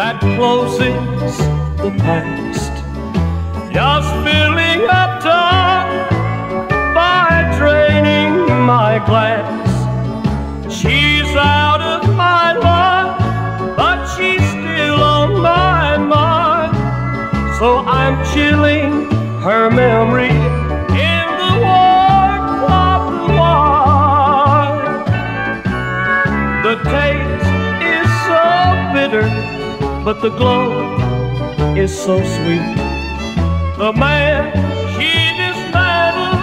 closes the past. Just filling up time by draining my glass. She's out of my life, but she's still on my mind. So I'm chilling her memory in the warmth of the wine. The taste is so bitter, but the glow is so sweet. The man she dismantled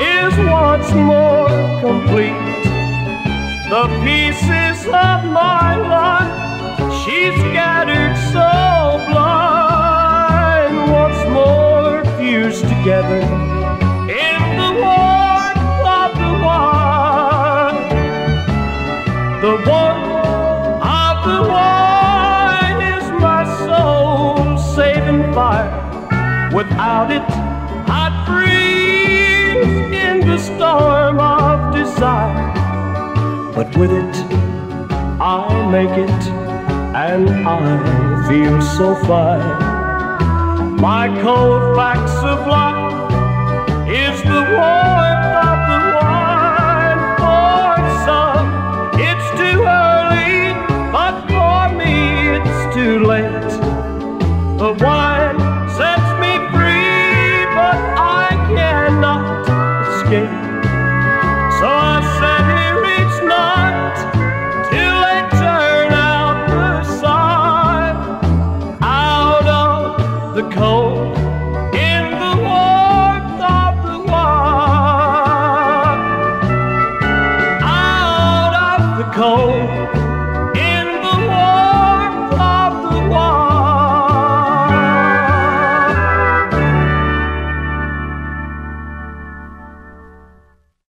is once more complete. The pieces of my life she scattered so blind once more fused together in the warmth of the wine. The warmth fire. Without it, I'd freeze in the storm of desire. But with it, I make it, and I feel so fine. My cold facts escape. So I sit here each night till they turn out the sign out of the cold in the warmth of the wine. Out of the cold